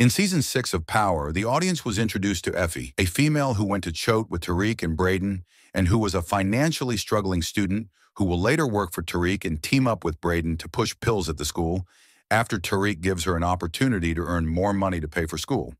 In season six of Power, the audience was introduced to Effie, a female who went to Choate with Tariq and Brayden, and who was a financially struggling student who will later work for Tariq and team up with Brayden to push pills at the school after Tariq gives her an opportunity to earn more money to pay for school.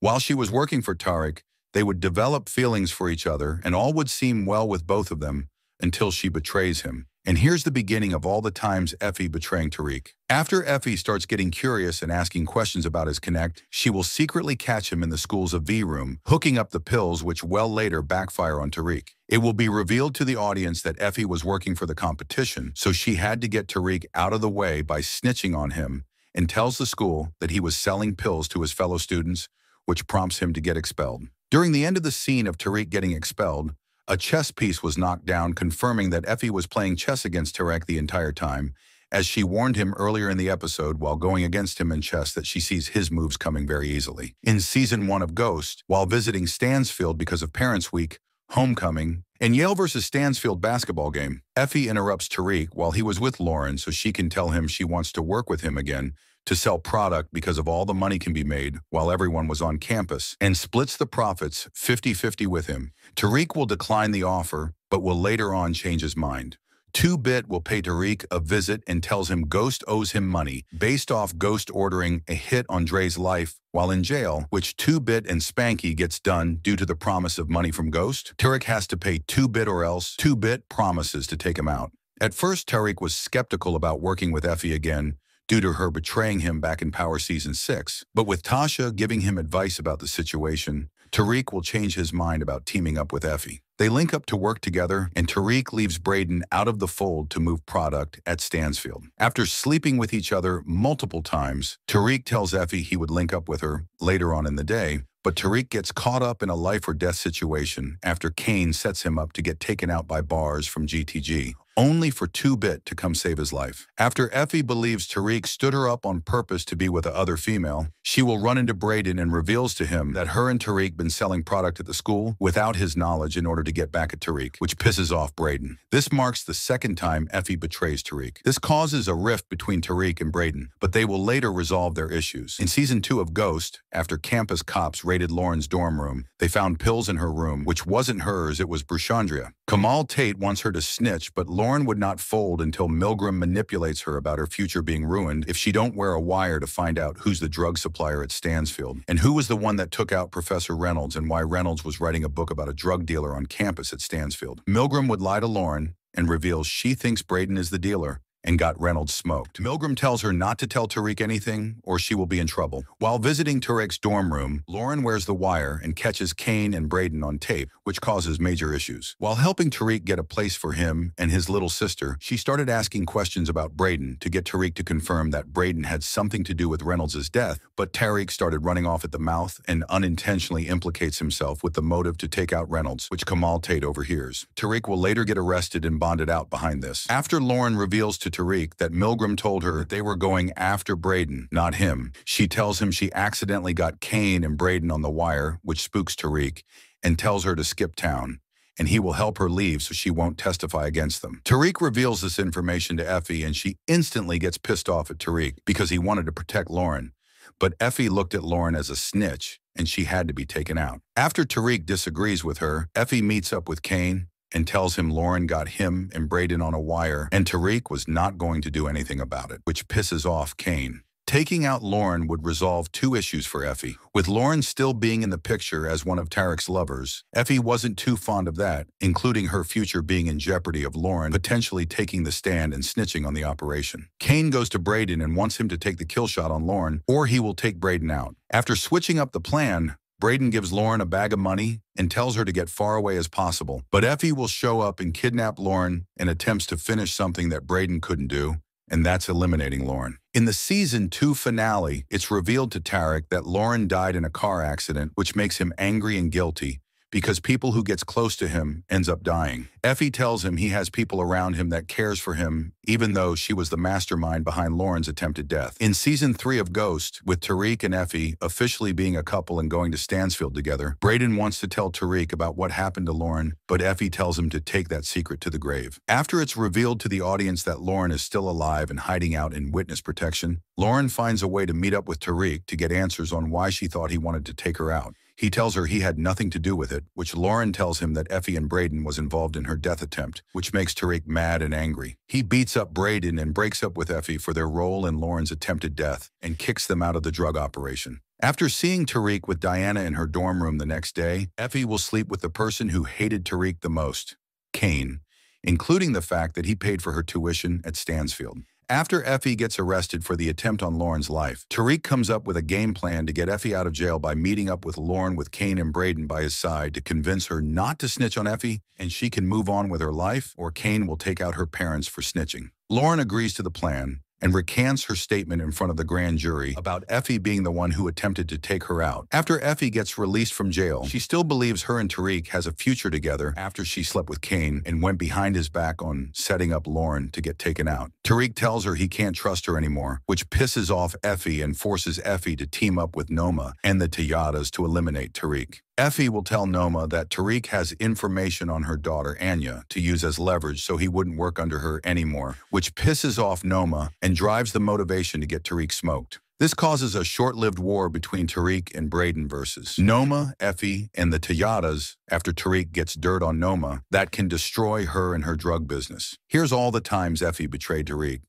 While she was working for Tariq, they would develop feelings for each other and all would seem well with both of them until she betrays him. And here's the beginning of all the times Effie betraying Tariq. After Effie starts getting curious and asking questions about his connect, she will secretly catch him in the school's V room, hooking up the pills which well later backfire on Tariq. It will be revealed to the audience that Effie was working for the competition, so she had to get Tariq out of the way by snitching on him and tells the school that he was selling pills to his fellow students, which prompts him to get expelled. During the end of the scene of Tariq getting expelled, a chess piece was knocked down confirming that Effie was playing chess against Tariq the entire time, as she warned him earlier in the episode while going against him in chess that she sees his moves coming very easily. In season one of Ghost, while visiting Stansfield because of Parents Week, Homecoming, and Yale versus Stansfield basketball game, Effie interrupts Tariq while he was with Lauren so she can tell him she wants to work with him again to sell product because of all the money can be made while everyone was on campus and splits the profits 50-50 with him. Tariq will decline the offer, but will later on change his mind. 2-Bit will pay Tariq a visit and tells him Ghost owes him money based off Ghost ordering a hit on Dre's life while in jail, which 2-Bit and Spanky gets done due to the promise of money from Ghost. Tariq has to pay 2-Bit or else 2-Bit promises to take him out. At first, Tariq was skeptical about working with Effie again, due to her betraying him back in Power Season 6. But with Tasha giving him advice about the situation, Tariq will change his mind about teaming up with Effie. They link up to work together, and Tariq leaves Brayden out of the fold to move product at Stansfield. After sleeping with each other multiple times, Tariq tells Effie he would link up with her later on in the day, but Tariq gets caught up in a life or death situation after Cane sets him up to get taken out by bars from GTG, only for 2-Bit to come save his life. After Effie believes Tariq stood her up on purpose to be with the other female, she will run into Brayden and reveals to him that her and Tariq been selling product at the school without his knowledge in order to get back at Tariq, which pisses off Brayden. This marks the second time Effie betrays Tariq. This causes a rift between Tariq and Brayden, but they will later resolve their issues. In season 2 of Ghost, after campus cops raided Lauren's dorm room, they found pills in her room, which wasn't hers, it was Bruchandria. Kamal Tate wants her to snitch, but Lauren Lauren would not fold until Milgram manipulates her about her future being ruined if she don't wear a wire to find out who's the drug supplier at Stansfield and who was the one that took out Professor Reynolds and why Reynolds was writing a book about a drug dealer on campus at Stansfield. Milgram would lie to Lauren and reveals she thinks Brayden is the dealer and got Reynolds smoked. Milgram tells her not to tell Tariq anything or she will be in trouble. While visiting Tariq's dorm room, Lauren wears the wire and catches Cane and Brayden on tape, which causes major issues. While helping Tariq get a place for him and his little sister, she started asking questions about Brayden to get Tariq to confirm that Brayden had something to do with Reynolds' death, but Tariq started running off at the mouth and unintentionally implicates himself with the motive to take out Reynolds, which Kamal Tate overhears. Tariq will later get arrested and bonded out behind this. After Lauren reveals to Tariq that Milgram told her they were going after Brayden, not him. She tells him she accidentally got Cane and Brayden on the wire, which spooks Tariq, and tells her to skip town and he will help her leave so she won't testify against them. Tariq reveals this information to Effie and she instantly gets pissed off at Tariq because he wanted to protect Lauren. But Effie looked at Lauren as a snitch and she had to be taken out. After Tariq disagrees with her, Effie meets up with Cane and tells him Lauren got him and Brayden on a wire and Tariq was not going to do anything about it, which pisses off Cane. Taking out Lauren would resolve two issues for Effie. With Lauren still being in the picture as one of Tariq's lovers, Effie wasn't too fond of that, including her future being in jeopardy of Lauren potentially taking the stand and snitching on the operation. Cane goes to Brayden and wants him to take the kill shot on Lauren, or he will take Brayden out. After switching up the plan, Brayden gives Lauren a bag of money and tells her to get far away as possible. But Effie will show up and kidnap Lauren and attempts to finish something that Brayden couldn't do, and that's eliminating Lauren. In the season two finale, it's revealed to Tariq that Lauren died in a car accident, which makes him angry and guilty, because people who gets close to him ends up dying. Effie tells him he has people around him that cares for him, even though she was the mastermind behind Lauren's attempted death. In season three of Ghost, with Tariq and Effie officially being a couple and going to Stansfield together, Brayden wants to tell Tariq about what happened to Lauren, but Effie tells him to take that secret to the grave. After it's revealed to the audience that Lauren is still alive and hiding out in witness protection, Lauren finds a way to meet up with Tariq to get answers on why she thought he wanted to take her out. He tells her he had nothing to do with it, which Lauren tells him that Effie and Brayden was involved in her death attempt, which makes Tariq mad and angry. He beats up Brayden and breaks up with Effie for their role in Lauren's attempted death and kicks them out of the drug operation. After seeing Tariq with Diana in her dorm room the next day, Effie will sleep with the person who hated Tariq the most, Cane, including the fact that he paid for her tuition at Stansfield. After Effie gets arrested for the attempt on Lauren's life, Tariq comes up with a game plan to get Effie out of jail by meeting up with Lauren with Cane and Brayden by his side to convince her not to snitch on Effie and she can move on with her life or Cane will take out her parents for snitching. Lauren agrees to the plan, and recants her statement in front of the grand jury about Effie being the one who attempted to take her out. After Effie gets released from jail, she still believes her and Tariq has a future together after she slept with Cane and went behind his back on setting up Lauren to get taken out. Tariq tells her he can't trust her anymore, which pisses off Effie and forces Effie to team up with Noma and the Tejadas to eliminate Tariq. Effie will tell Noma that Tariq has information on her daughter, Anya, to use as leverage so he wouldn't work under her anymore, which pisses off Noma and drives the motivation to get Tariq smoked. This causes a short-lived war between Tariq and Brayden versus Noma, Effie, and the Tejadas after Tariq gets dirt on Noma that can destroy her and her drug business. Here's all the times Effie betrayed Tariq.